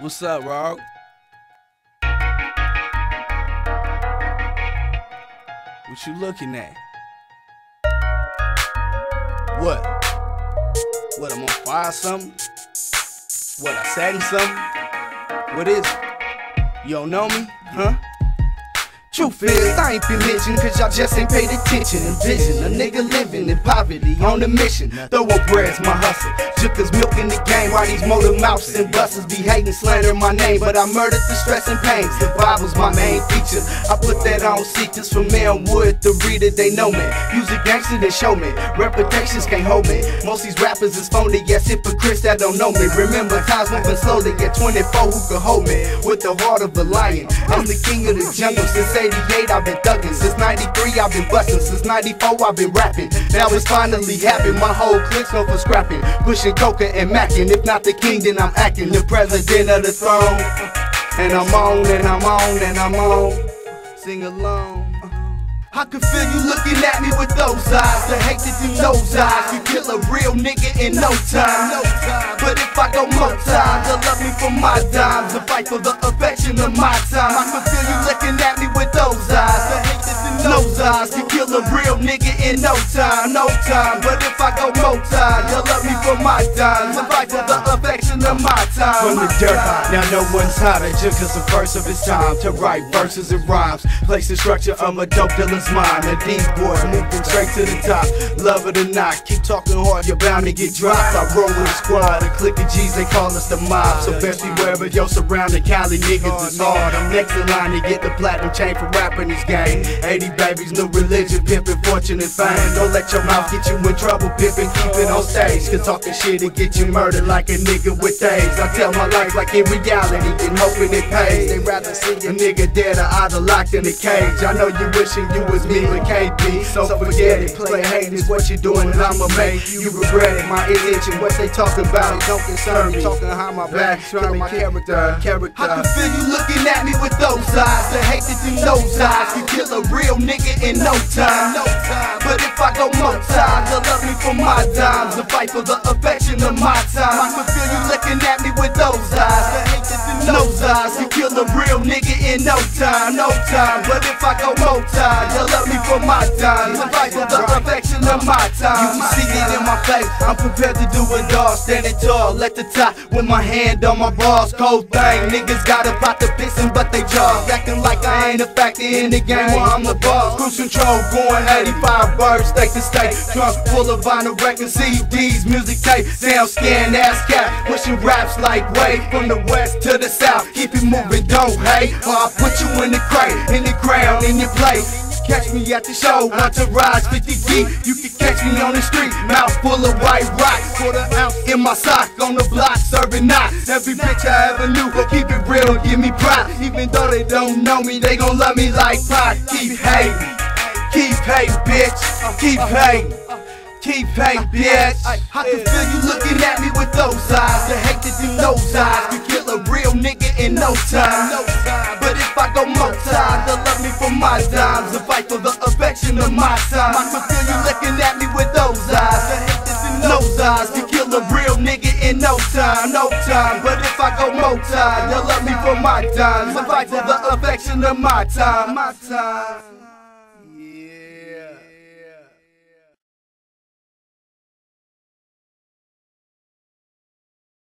What's up, Rob? What you looking at? What? What, I'm on fire something? What, I sat in something? What is it? You don't know me? Huh? Truth is, I ain't been mentioned cause y'all just ain't paid attention. Envision a nigga living in poverty on a mission. Thoroughbreds my hustle. Jookers milking the game while these motor mouths and busters be hating, slander my name. But I murdered the stress and pain. Survival's my main feature. I put that on seekers from Elmwood to Reader, they know me. Music gangster to show me. Reputations can't hold me. Most these rappers is phony, yes, hypocrites that don't know me. Remember, times moving slowly, get 24 who can hold me. With the heart of a lion. I'm the king of the jungle since 88, I've been thugging. Since 93, I've been busting. Since 94, I've been rapping. Now it's finally happened. My whole clique's known for scrapping. Pushing coca and macking. If not the king, then I'm acting. The president of the throne. And I'm on, and I'm on, and I'm on. Sing along. I can feel you looking at me with those eyes. The hate that them nose eyes. You kill a real nigga in no time. But if I go more times, they'll love me for my dimes. To fight for the affection of my time. I can feel you looking at me with those eyes. The hate that them nose eyes. You a real nigga in no time, no time. But if I go more time, you'll love me for my. To fight for the affection my time. From the dirt, now no one's hotter just cause the first of its time to write verses and rhymes. Place the structure of a dope dealer's mind. And these boys moving straight to the top. Love it or not, keep talking hard, you're bound to get dropped. I roll with a squad, a clique of G's, they call us the mob. So best beware of your surrounding Cali niggas is hard. I'm next in line to get the platinum chain for rapping this game. 80 babies, new religion, pimping, fortune, and fame. Don't let your mouth get you in trouble, pimping, keep it on stage. Cause talking shit will get you murdered like a nigga with AIDS. I tell my life like in reality, and hoping it pays. They rather see a nigga dead or either locked in a cage. I know you wishing you was me, but can't be. So forget it. Play hating is what you're doing, and I'ma make you regret it. My and what they talking about don't concern me. Talking behind my back, trying my character, character. I can feel you looking at me with those eyes. The hate that them nose eyes. You kill a real nigga in no time. No time. But if I go more times, To fight for the affection of my time. I can feel you looking at me with those eyes. Hate nose eyes. You kill a real nigga in no time. No time. But if I go more for my time. The for the affection of my time. You see it in my face. I'm prepared to do it all. Standing tall at the top with my hand on my balls. Cold thing. Niggas got a pot to pissin', but they jaws. Acting like I ain't a factor in the game while I'm the boss. Cruise control going 85 birds, state to state. Trunk full of vinyl records, CDs, music tape. Sound scan, ASCAP. Pushing raps like way from the west to the south. Keep it moving, don't hate. Or I'll put you in the crate, in the ground, in your place. Catch me at the show, entourage 50 deep. You can catch me on the street, mouth full of white rocks. Quarter ounce in my sock, on the block, serving knots. Every bitch I ever knew, keep it real, give me pride. Even though they don't know me, they gon' love me like pride. Keep hating, keep hating, bitch. Keep hating. Keep hating, bitch. I can feel you looking at me with those eyes. The hate that them nose eyes. You kill a real nigga in no time. But if I go more time, they'll love me for my dimes. Fight for the affection of my time. I can feel you looking at me with those eyes. The hate that them nose eyes. You kill a real nigga in no time, no time. But if I go more time, they'll love me for my dimes. To fight for the affection of my time, my time.